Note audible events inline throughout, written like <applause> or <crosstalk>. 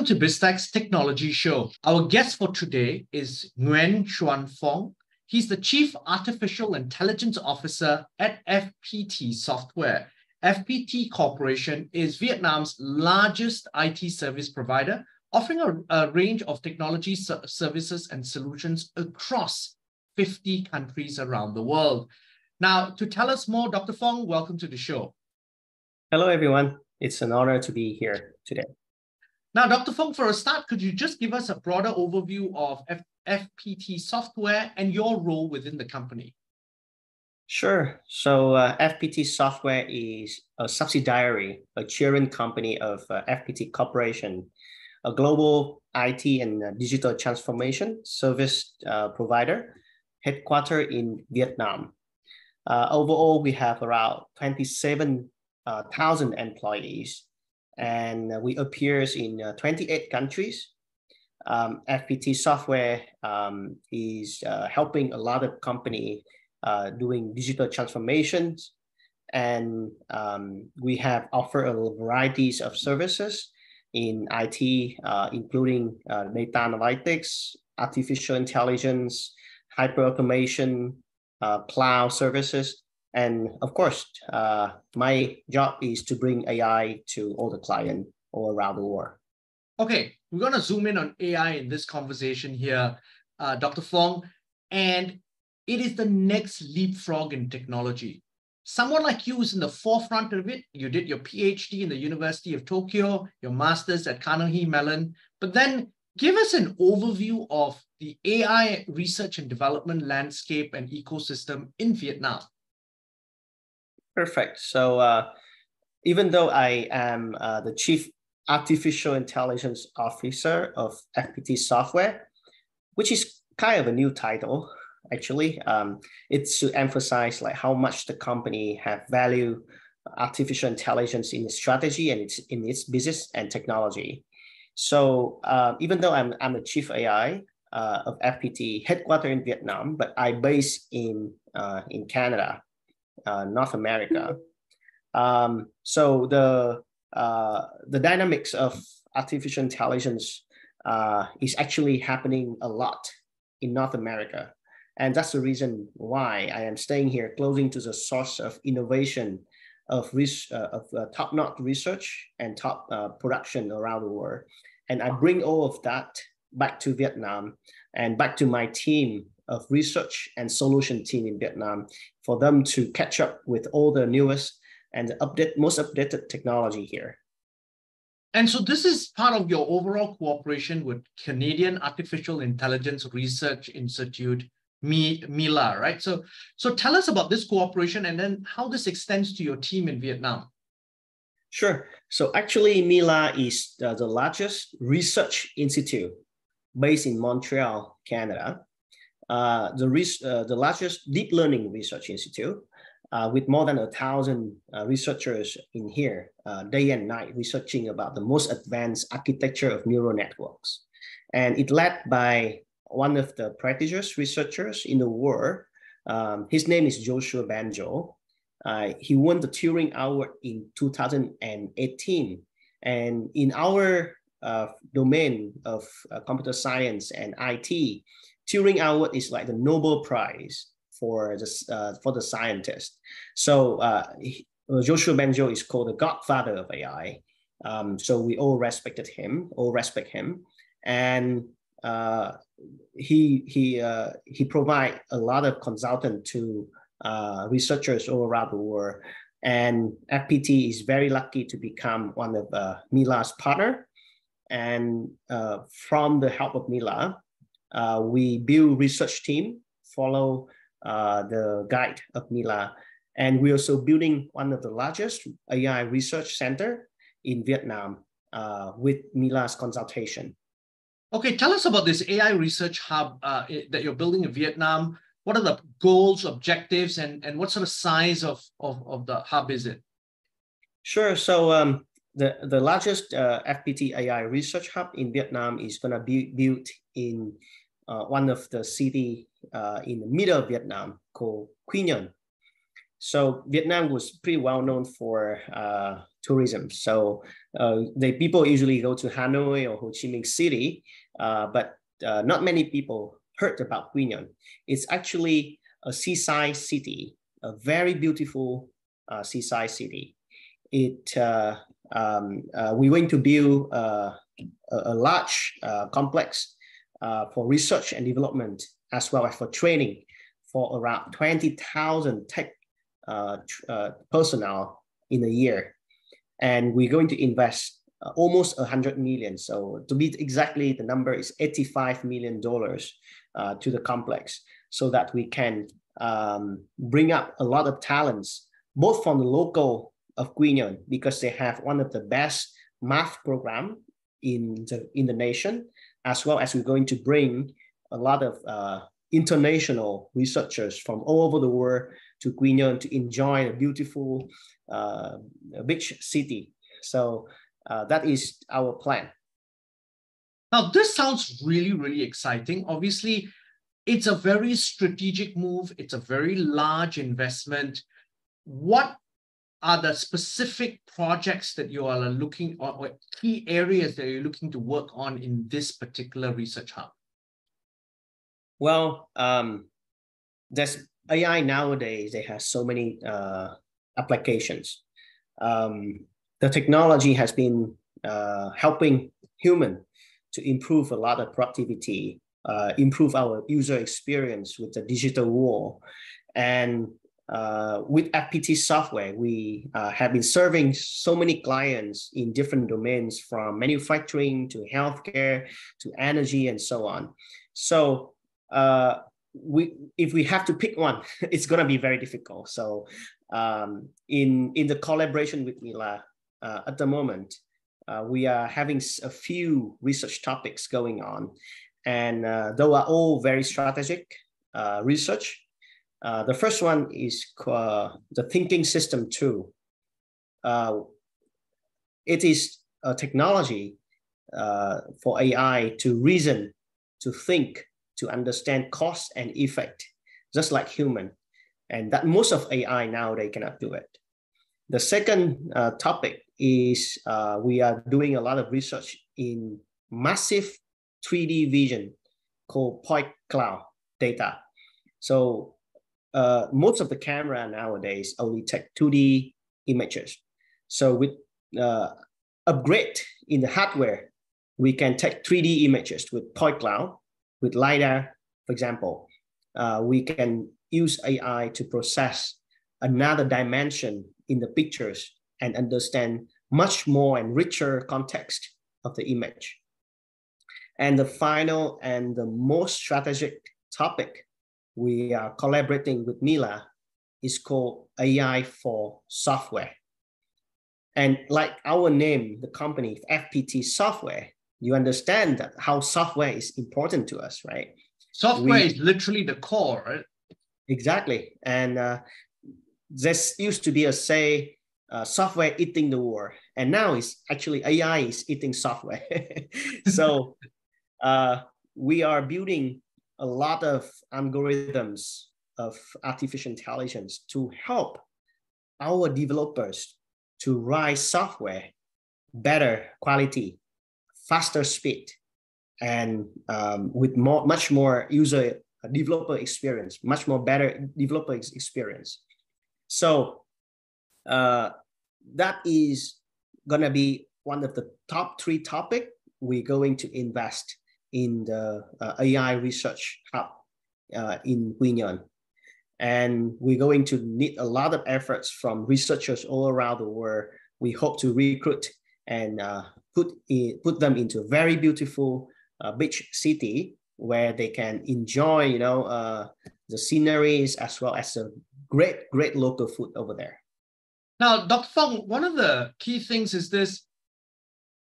Welcome to BizTech's Technology Show. Our guest for today is Nguyen Xuan Phong. He's the Chief Artificial Intelligence Officer at FPT Software. FPT Corporation is Vietnam's largest IT service provider, offering a, a range of technology services and solutions across 50 countries around the world. Now, to tell us more, Dr. Phong, welcome to the show. Hello, everyone. It's an honor to be here today. Now, Dr. Phong, for a start, could you just give us a broader overview of F FPT software and your role within the company? Sure. So uh, FPT Software is a subsidiary, a children company of uh, FPT Corporation, a global IT and uh, digital transformation service uh, provider headquartered in Vietnam. Uh, overall, we have around 27,000 uh, employees and we appears in 28 countries um, FPT software um, is uh, helping a lot of company uh, doing digital transformations. And um, we have offered a varieties of services in IT, uh, including uh, data analytics, artificial intelligence, hyper automation, uh, cloud services. And of course, uh, my job is to bring AI to all the clients all around the world. Okay, we're going to zoom in on AI in this conversation here, uh, Dr. Phong, and it is the next leapfrog in technology. Someone like you is in the forefront of it. You did your PhD in the University of Tokyo, your master's at Carnegie Mellon, but then give us an overview of the AI research and development landscape and ecosystem in Vietnam. Perfect. So, uh, even though I am uh, the chief artificial intelligence officer of FPT software, which is kind of a new title, actually. Um, it's to emphasize like how much the company have value artificial intelligence in its strategy and its in its business and technology. So uh, even though I'm, I'm the chief AI uh, of FPT, headquartered in Vietnam, but I base in uh, in Canada, uh, North America. Um, so the uh, the dynamics of artificial intelligence uh, is actually happening a lot in North America. And that's the reason why I am staying here, closing to the source of innovation of, res- uh, of uh, top-notch research and top production around the world. And I bring all of that back to Vietnam and back to my team of research and solution team in Vietnam for them to catch up with all the newest and update most updated technology here. And so this is part of your overall cooperation with Canadian Artificial Intelligence Research Institute, MILA, right? So, so tell us about this cooperation and then how this extends to your team in Vietnam. Sure. So actually, MILA is uh, the largest research institute based in Montreal, Canada. Uh, the, uh, the largest deep learning research institute uh, with more than a thousand uh, researchers in here uh, day and night researching about the most advanced architecture of neural networks. And it led by one of the prestigious researchers in the world. Um, his name is Yoshua. Uh, he won the Turing Award in 2018. And in our domain of computer science and IT, Turing Award is like the Nobel Prize for the, uh, for the scientist. So uh, Yoshua Bengio is called the godfather of AI. Um, so we all respected him, all respect him. And uh, he, he, uh, he provide a lot of consultant to uh, researchers all around the world. And FPT is very lucky to become one of uh, Mila's partner. And uh, from the help of Mila, uh, we build research team, follow uh, the guide of Mila. And we're also building one of the largest AI research center in Vietnam uh, with Mila's consultation. Okay, tell us about this AI research hub uh, that you're building in Vietnam. What are the goals, objectives, and, and what sort of size of, of, of the hub is it? Sure. So um, the, the largest uh, FPT AI research hub in Vietnam is going to be built in uh, one of the city uh, in the middle of Vietnam called Quy Nhon. So Vietnam was pretty well known for uh, tourism. So uh, the people usually go to Hanoi or Ho Chi Minh City, uh, but uh, not many people heard about Quy Nhon. It's actually a seaside city, a very beautiful seaside city. It um, we're going to build a, a, large complex for research and development as well as for training for around 20,000 tech personnel in a year and we're going to invest uh, almost 100 million. So to be exactly, the number is 85 million dollars uh, to the complex, so that we can um, bring up a lot of talents, both from the local of Quy because they have one of the best math program in the in the nation, as well as we're going to bring a lot of uh, international researchers from all over the world to Quy to enjoy a beautiful uh, beach city. So uh, that is our plan. Now, this sounds really, really exciting. Obviously, it's a very strategic move. It's a very large investment. What are the specific projects that you are looking or, or key areas that you're looking to work on in this particular research hub? Well, um, there's AI nowadays. They have so many uh, applications. Um, the technology has been uh, helping human to improve a lot of productivity, uh, improve our user experience with the digital world. And uh, with FPT software, we uh, have been serving so many clients in different domains from manufacturing to healthcare to energy and so on. So uh, we, if we have to pick one, <laughs> it's going to be very difficult. So um, in, in the collaboration with Mila uh, at the moment, uh, we are having a few research topics going on. And uh, though are all very strategic uh, research, uh, the first one is the thinking system two. Uh, it is a technology for AI to reason, to think, to understand cause and effect, just like human and that most of AI now they cannot do it. The second uh, topic is uh, we are doing a lot of research in massive 3D vision called point cloud data. So uh, most of the camera nowadays only take 2D images. So with uh, upgrade in the hardware, we can take 3D images with point cloud, with LiDAR, for example. Uh, we can use AI to process another dimension in the pictures and understand much more and richer context of the image. And the final and the most strategic topic we are collaborating with Mila is called AI for software. And like our name, the company FPT Software, you understand that how software is important to us, right? Software we, is literally the core, right? Exactly. And uh, this used to be a say, uh, software eating the world. And now it's actually AI is eating software. <laughs> so uh, we are building a lot of algorithms of artificial intelligence to help our developers to write software better quality, faster speed, and um, with more, much more user developer experience, much more better developer experience. So uh, that is gonna be one of the top three topic we're going to invest in the uh, AI research hub uh, in Quy And we're going to need a lot of efforts from researchers all around the world. We hope to recruit and uh, put, in, put them into a very beautiful beach city where they can enjoy, you know, uh, the sceneries as well as the great, great local food over there. Now, Dr. Phong, one of the key things is this,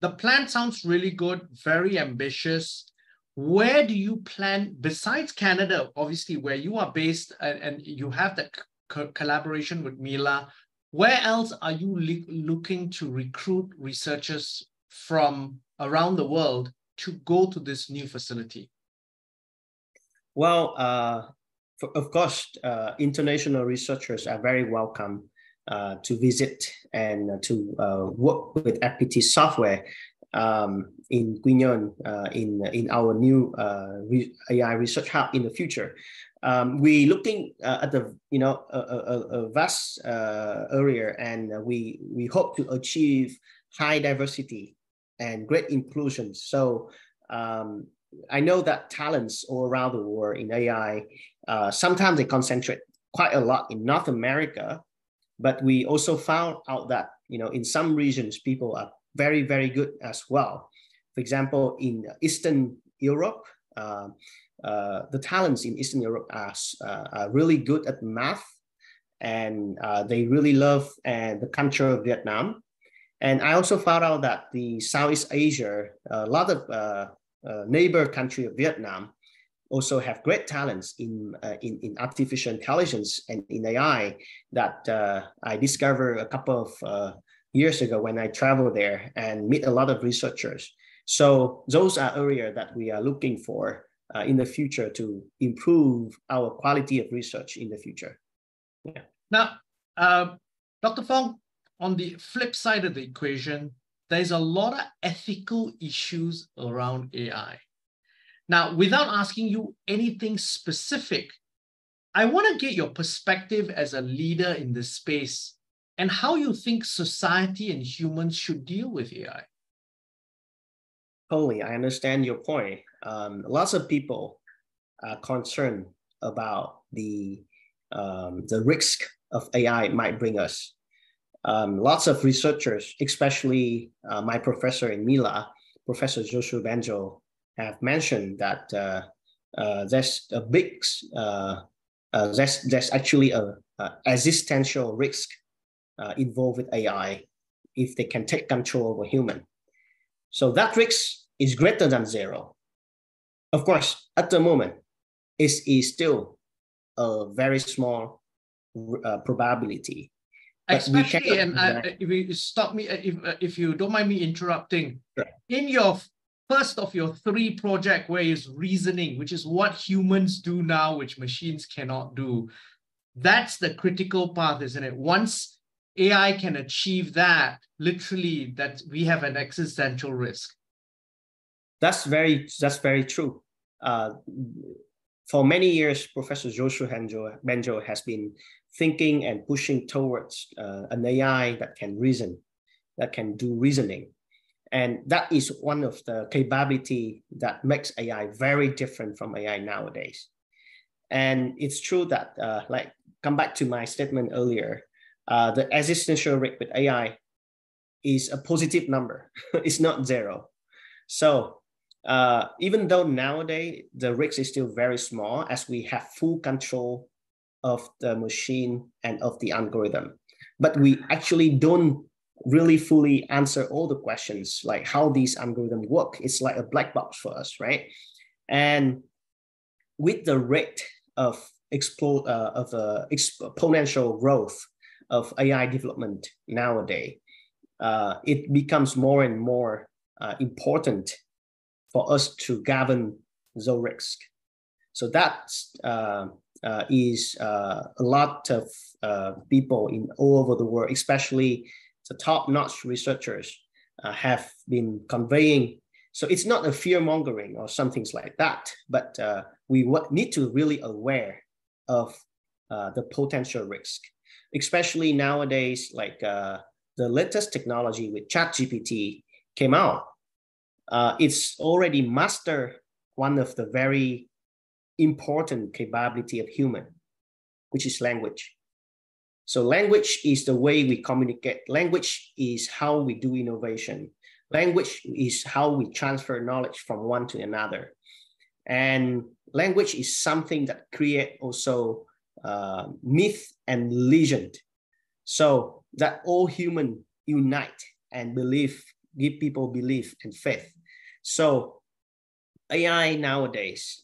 the plan sounds really good, very ambitious. Where do you plan, besides Canada, obviously where you are based and, and you have the co collaboration with Mila, where else are you looking to recruit researchers from around the world to go to this new facility? Well, uh, for, of course, uh, international researchers are very welcome uh, to visit and uh, to uh, work with FPT software um, in Nhơn uh, in, in our new uh, AI research hub in the future. Um, we looking uh, at the you know a, a, a vast area and we we hope to achieve high diversity and great inclusion. So um, I know that talents all around the world in AI, uh, sometimes they concentrate quite a lot in North America, but we also found out that you know in some regions people are very very good as well. For example, in Eastern Europe, uh, uh, the talents in Eastern Europe are, uh, are really good at math, and uh, they really love and the culture of Vietnam. And I also found out that the Southeast Asia, a lot of uh, uh, neighbor country of Vietnam, also have great talents in, uh, in, in artificial intelligence and in AI that uh, I discovered a couple of uh, years ago when I traveled there and meet a lot of researchers. So those are areas that we are looking for uh, in the future to improve our quality of research in the future. Yeah. Now, uh, Dr. Phong, on the flip side of the equation, there's a lot of ethical issues around AI. Now, without asking you anything specific, I want to get your perspective as a leader in this space and how you think society and humans should deal with AI. Totally, I understand your point. Um, lots of people are concerned about the um, the risk of AI might bring us um, lots of researchers, especially uh, my professor in Mila, Professor Yoshua Bengio, have mentioned that uh, uh, there's a big, uh, uh, there's, there's actually a, a existential risk uh, involved with AI if they can take control over human. So that risk is greater than zero. Of course, at the moment, it is still a very small probability Especially, and uh, if you stop me, uh, if uh, if you don't mind me interrupting, sure. in your first of your three project where is reasoning, which is what humans do now, which machines cannot do. That's the critical path, isn't it? Once AI can achieve that, literally, that we have an existential risk. That's very that's very true. Uh, for many years, Professor Yoshua Bengio has been thinking and pushing towards uh, an AI that can reason, that can do reasoning. And that is one of the capability that makes AI very different from AI nowadays. And it's true that, uh, like, come back to my statement earlier, uh, the existential rate with AI is a positive number. <laughs> it's not zero. So uh, even though nowadays the risk is still very small, as we have full control of the machine and of the algorithm. But we actually don't really fully answer all the questions like how these algorithms work. It's like a black box for us, right? And with the rate of explode uh, of uh, exponential growth of AI development nowadays, uh, it becomes more and more uh, important for us to govern the risk. So that's uh, uh, is uh, a lot of uh, people in all over the world, especially the top-notch researchers, have been conveying. So it's not a fear mongering or something like that, but we need to really aware of the potential risk, especially nowadays, like the latest technology with ChatGPT came out. Uh, it's already master one of the very important capability of human, which is language. So language is the way we communicate. Language is how we do innovation. Language is how we transfer knowledge from one to another. And language is something that create also uh, myth and legend. So that all human unite and believe, give people belief and faith. So AI nowadays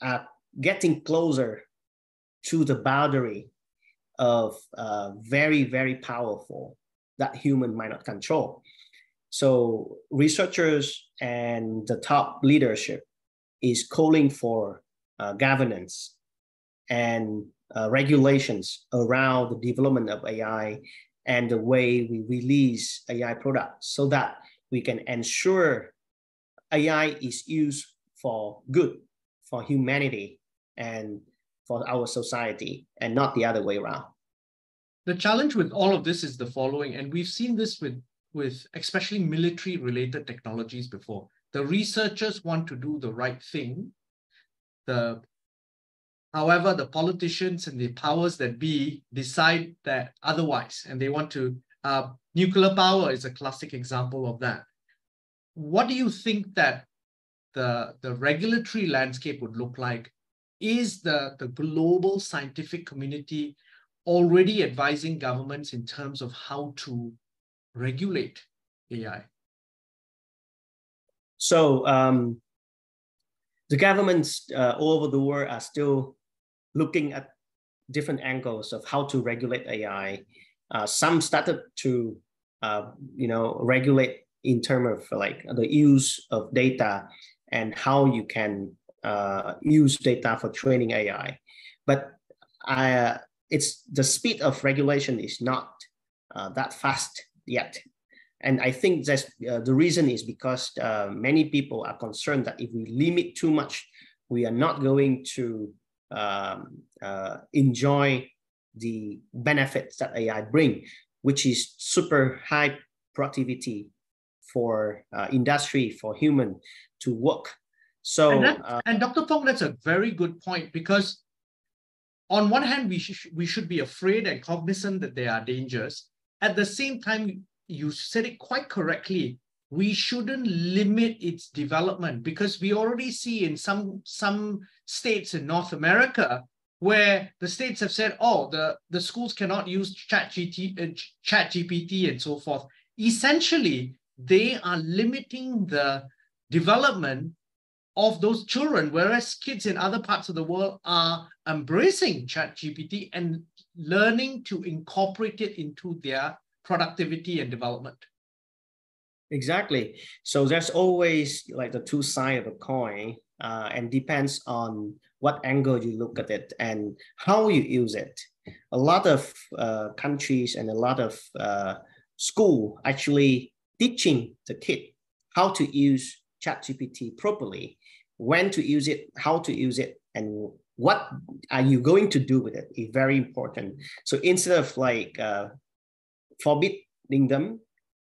are getting closer to the boundary of uh, very, very powerful that human might not control. So researchers and the top leadership is calling for uh, governance and uh, regulations around the development of AI and the way we release AI products so that we can ensure AI is used for good, for humanity, and for our society, and not the other way around. The challenge with all of this is the following, and we've seen this with, with especially military related technologies before. The researchers want to do the right thing. The However, the politicians and the powers that be decide that otherwise, and they want to. Uh, nuclear power is a classic example of that. What do you think that the, the regulatory landscape would look like? Is the, the global scientific community already advising governments in terms of how to regulate AI? So um, the governments uh, all over the world are still looking at different angles of how to regulate AI. Uh, some started to, uh, you know, regulate in terms of like the use of data and how you can uh, use data for training AI. But I, uh, it's the speed of regulation is not uh, that fast yet. And I think that's uh, the reason is because many people are concerned that if we limit too much, we are not going to um, uh, enjoy the benefits that AI bring, which is super high productivity for uh, industry, for human to work. So, and, that, uh, and Dr. Phong, that's a very good point because on one hand, we, sh- we should be afraid and cognizant that there are dangers. At the same time, you said it quite correctly we shouldn't limit its development because we already see in some some states in North America where the states have said, oh, the, the schools cannot use chat, uh, ChatGPT and so forth. Essentially, they are limiting the development of those children, whereas kids in other parts of the world are embracing ChatGPT and learning to incorporate it into their productivity and development. Exactly. So there's always like the two sides of a coin, uh, and depends on what angle you look at it and how you use it. A lot of uh, countries and a lot of uh, school actually teaching the kid how to use ChatGPT properly, when to use it, how to use it, and what are you going to do with it is very important. So instead of like uh, forbidding them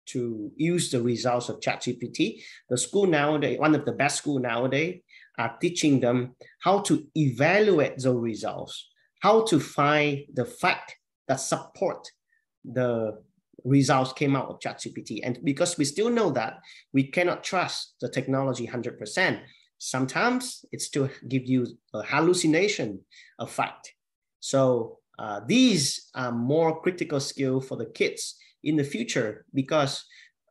to use the results of ChatGPT. The school nowadays, one of the best school nowadays, are teaching them how to evaluate the results, how to find the fact that support the results came out of ChatGPT. And because we still know that we cannot trust the technology 100%, sometimes it still give you a hallucination of fact. So uh, these are more critical skill for the kids in the future because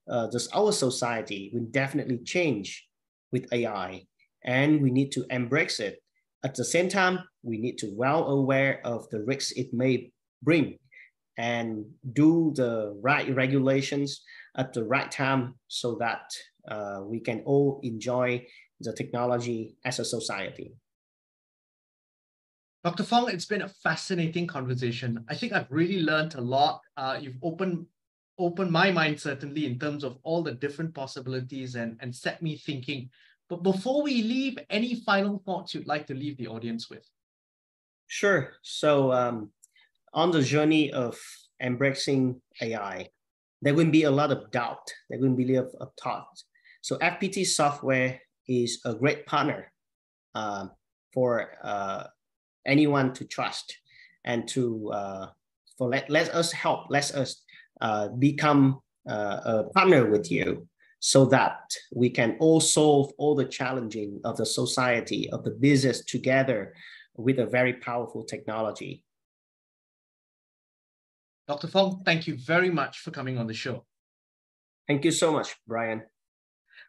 uh, our society will definitely change with AI and we need to embrace it. At the same time, we need to well aware of the risks it may bring and do the right regulations at the right time so that uh, we can all enjoy the technology as a society. Dr. Phong, it's been a fascinating conversation. I think I've really learned a lot. Uh, you've opened opened my mind certainly in terms of all the different possibilities and, and set me thinking. But before we leave, any final thoughts you'd like to leave the audience with? Sure. So um, on the journey of embracing AI, there will be a lot of doubt. There will be a lot of thought. So FPT software is a great partner uh, for uh, anyone to trust and to uh, for let, let us help, let us uh, become uh, a partner with you so that we can all solve all the challenging of the society, of the business together with a very powerful technology. Dr. Phong, thank you very much for coming on the show. Thank you so much, Brian.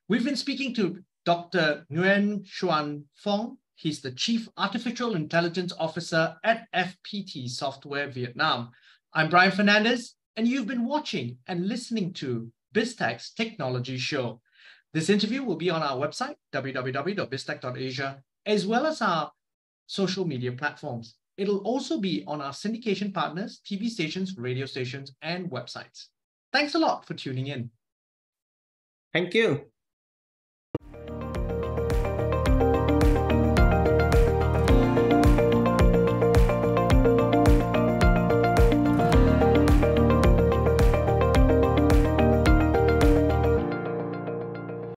We've been speaking to Dr. Nguyen Xuan Phong. He's the Chief Artificial Intelligence Officer at FPT Software Vietnam. I'm Brian Fernandez and you've been watching and listening to BizTech's Technology Show. This interview will be on our website, www.biztech.asia, as well as our social media platforms. It'll also be on our syndication partners, TV stations, radio stations, and websites. Thanks a lot for tuning in. Thank you.